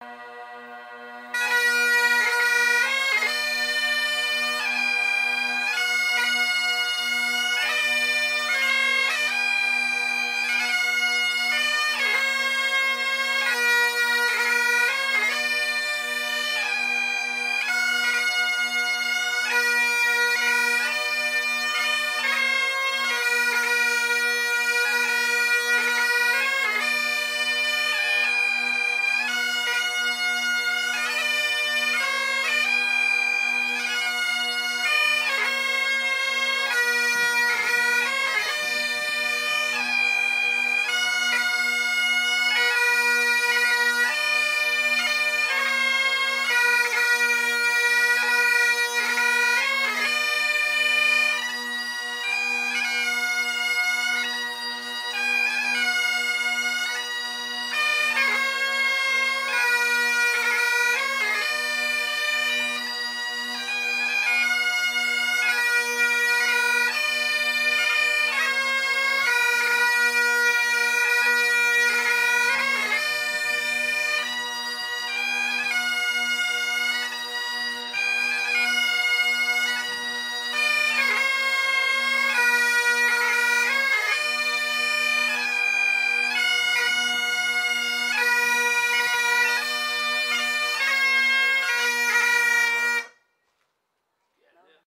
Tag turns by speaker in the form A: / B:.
A: you